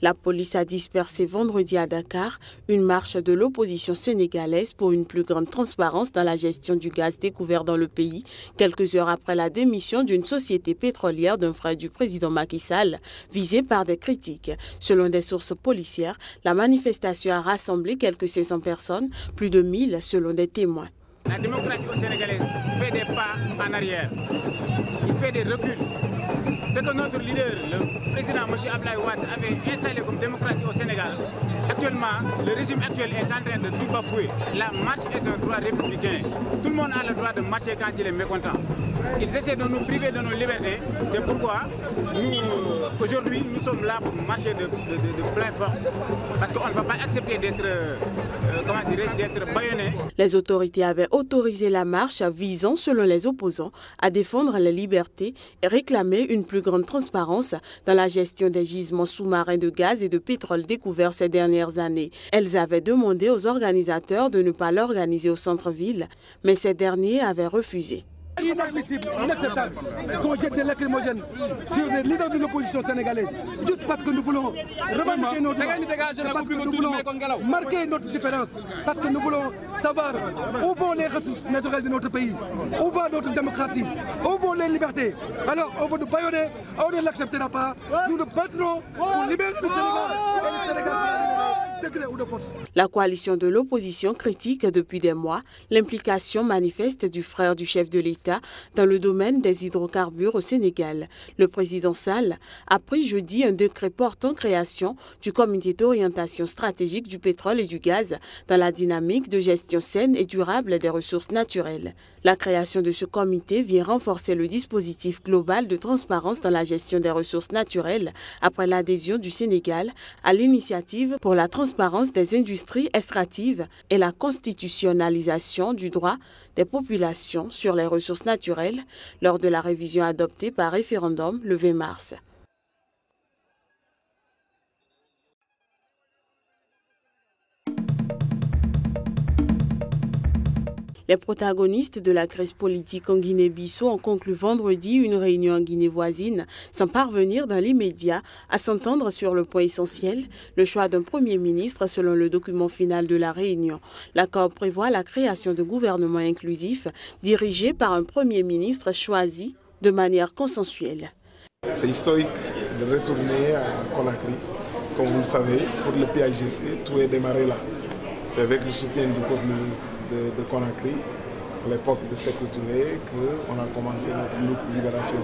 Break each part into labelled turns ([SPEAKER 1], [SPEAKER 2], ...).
[SPEAKER 1] La police a dispersé vendredi à Dakar une marche de l'opposition sénégalaise pour une plus grande transparence dans la gestion du gaz découvert dans le pays, quelques heures après la démission d'une société pétrolière d'un frère du président Macky Sall, visée par des critiques. Selon des sources policières, la manifestation a rassemblé quelques 600 personnes, plus de 1000 selon des témoins.
[SPEAKER 2] La démocratie sénégalaise fait des pas en. Il fait des reculs ce que notre leader, le président M. Ablaï Wade, avait installé comme démocratie au Sénégal, actuellement, le régime actuel est en train de tout bafouer. La marche est un droit républicain. Tout le monde a le droit de marcher quand il est mécontent. Ils essaient de nous priver de nos libertés. C'est pourquoi aujourd'hui, nous sommes là pour marcher de, de, pleine force. Parce qu'on ne va pas accepter d'être euh, d'être baïonnés.
[SPEAKER 1] Les autorités avaient autorisé la marche visant, selon les opposants, à défendre les libertés et réclamer une plus grande transparence dans la gestion des gisements sous-marins de gaz et de pétrole découverts ces dernières années. Elles avaient demandé aux organisateurs de ne pas l'organiser au centre-ville, mais ces derniers avaient refusé
[SPEAKER 3] inadmissible, inacceptable. Qu'on jette des lacrymogènes sur les leaders de l'opposition sénégalaise juste parce que nous voulons revendiquer nos droits, parce que nous voulons marquer notre différence, parce que nous voulons savoir où vont les ressources naturelles de notre pays, où va notre démocratie, où vont les libertés. Alors on va nous baïonner, on ne l'acceptera pas, nous nous battrons pour libérer le Sénégal. Et le Sénégal
[SPEAKER 1] la coalition de l'opposition critique depuis des mois l'implication manifeste du frère du chef de l'État dans le domaine des hydrocarbures au Sénégal. Le président Sall a pris jeudi un décret portant création du comité d'orientation stratégique du pétrole et du gaz dans la dynamique de gestion saine et durable des ressources naturelles. La création de ce comité vient renforcer le dispositif global de transparence dans la gestion des ressources naturelles après l'adhésion du Sénégal à l'initiative pour la transparence des industries extractives et la constitutionnalisation du droit des populations sur les ressources naturelles lors de la révision adoptée par référendum le 20 mars. Les protagonistes de la crise politique en Guinée-Bissau ont conclu vendredi une réunion en Guinée voisine sans parvenir dans l'immédiat à s'entendre sur le point essentiel, le choix d'un Premier ministre selon le document final de la réunion. L'accord prévoit la création de gouvernements inclusifs dirigés par un Premier ministre choisi de manière consensuelle.
[SPEAKER 4] C'est historique de retourner à Conakry. Comme vous le savez, pour le PIGC, tout est démarré là. C'est avec le soutien du peuple de, Conakry, à l'époque de Sékou Touré, qu'on a commencé notre lutte de libération.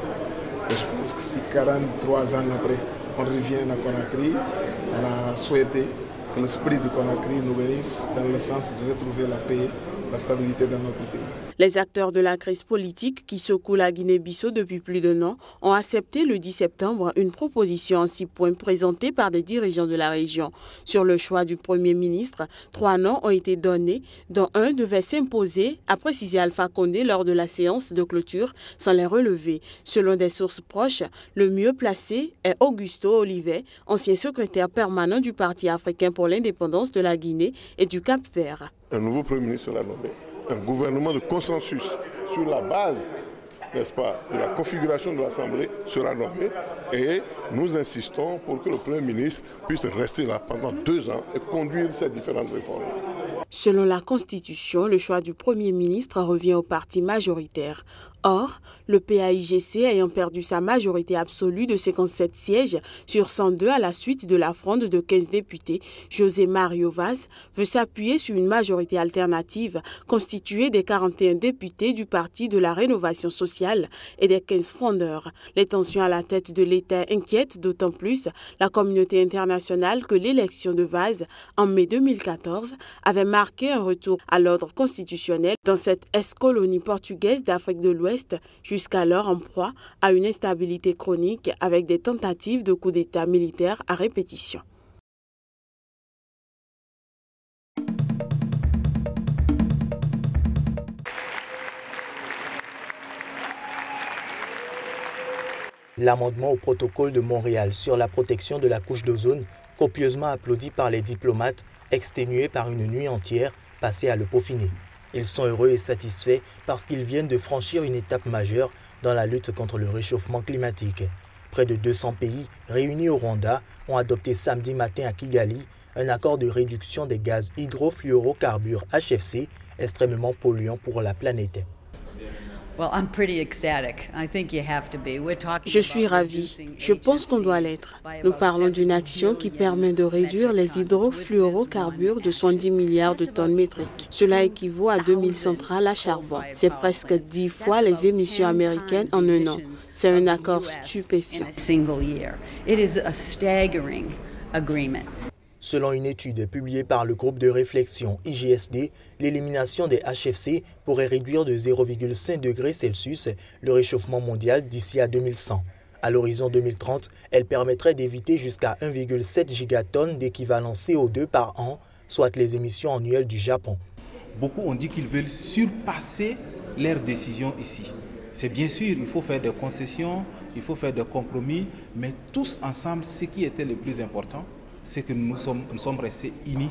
[SPEAKER 4] Et je pense que si 43 ans après, on revient à Conakry, on a souhaité que l'esprit de Conakry nous bénisse dans le sens de retrouver la paix, la stabilité dans notre pays.
[SPEAKER 1] Les acteurs de la crise politique qui secoue la Guinée-Bissau depuis plus d'un an ont accepté le 10 septembre une proposition en six points présentée par des dirigeants de la région. Sur le choix du Premier ministre, trois noms ont été donnés, dont un devait s'imposer, a précisé Alpha Condé lors de la séance de clôture, sans les relever. Selon des sources proches, le mieux placé est Augusto Olivet, ancien secrétaire permanent du Parti africain pour l'indépendance de la Guinée et du Cap-Vert.
[SPEAKER 5] Un nouveau Premier ministre sera nommé un gouvernement de consensus sur la base, n'est-ce pas, de la configuration de l'Assemblée sera nommé et nous insistons pour que le Premier ministre puisse rester là pendant deux ans et conduire ces différentes réformes.
[SPEAKER 1] Selon la Constitution, le choix du Premier ministre revient au parti majoritaire. Or, le PAIGC ayant perdu sa majorité absolue de 57 sièges sur 102 à la suite de la fronde de 15 députés, José Mario Vaz veut s'appuyer sur une majorité alternative constituée des 41 députés du Parti de la Rénovation sociale et des 15 frondeurs. Les tensions à la tête de l'État inquiètent d'autant plus la communauté internationale que l'élection de Vaz en mai 2014 avait marqué un retour à l'ordre constitutionnel dans cette ex-colonie portugaise d'Afrique de l'Ouest jusqu'alors en proie à une instabilité chronique avec des tentatives de coup d'État militaire à répétition.
[SPEAKER 6] L'amendement au protocole de Montréal sur la protection de la couche d'ozone, copieusement applaudi par les diplomates, exténué par une nuit entière passée à le peaufiner. Ils sont heureux et satisfaits parce qu'ils viennent de franchir une étape majeure dans la lutte contre le réchauffement climatique. Près de 200 pays réunis au Rwanda ont adopté samedi matin à Kigali un accord de réduction des gaz hydrofluorocarbures HFC extrêmement polluants pour la planète.
[SPEAKER 1] Je suis ravi. Je pense qu'on doit l'être. Nous parlons d'une action qui permet de réduire les hydrofluorocarbures de 70 milliards de tonnes métriques. Cela équivaut à 2000 centrales à charbon. C'est presque 10 fois les émissions américaines en un an. C'est un accord stupéfiant.
[SPEAKER 6] Selon une étude publiée par le groupe de réflexion IGSD, l'élimination des HFC pourrait réduire de 0,5 degrés Celsius le réchauffement mondial d'ici à 2100. À l'horizon 2030, elle permettrait d'éviter jusqu'à 1,7 gigatonnes d'équivalent CO2 par an, soit les émissions annuelles du Japon.
[SPEAKER 7] Beaucoup ont dit qu'ils veulent surpasser leurs décisions ici. C'est bien sûr, il faut faire des concessions, il faut faire des compromis, mais tous ensemble, ce qui était le plus important, c'est que nous sommes, restés unis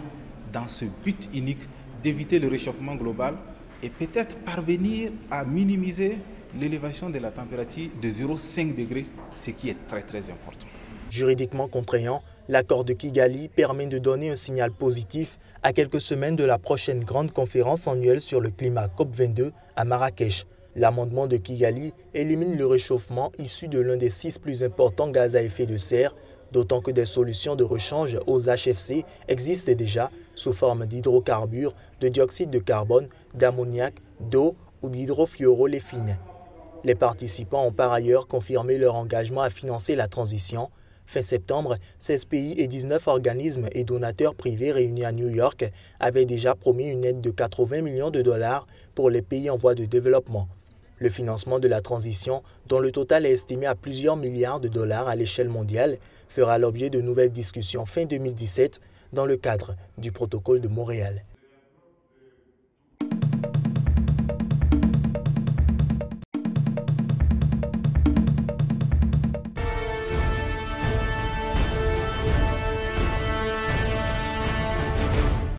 [SPEAKER 7] dans ce but unique d'éviter le réchauffement global et peut-être parvenir à minimiser l'élévation de la température de 0,5 degrés, ce qui est très très important.
[SPEAKER 6] Juridiquement contraignant, l'accord de Kigali permet de donner un signal positif à quelques semaines de la prochaine grande conférence annuelle sur le climat COP22 à Marrakech. L'amendement de Kigali élimine le réchauffement issu de l'un des six plus importants gaz à effet de serre d'autant que des solutions de rechange aux HFC existent déjà sous forme d'hydrocarbures, de dioxyde de carbone, d'ammoniac, d'eau ou d'hydrofluoroléphine. Les participants ont par ailleurs confirmé leur engagement à financer la transition. Fin septembre, 16 pays et 19 organismes et donateurs privés réunis à New York avaient déjà promis une aide de 80 millions de dollars pour les pays en voie de développement. Le financement de la transition, dont le total est estimé à plusieurs milliards de dollars à l'échelle mondiale, fera l'objet de nouvelles discussions fin 2017 dans le cadre du protocole de Montréal.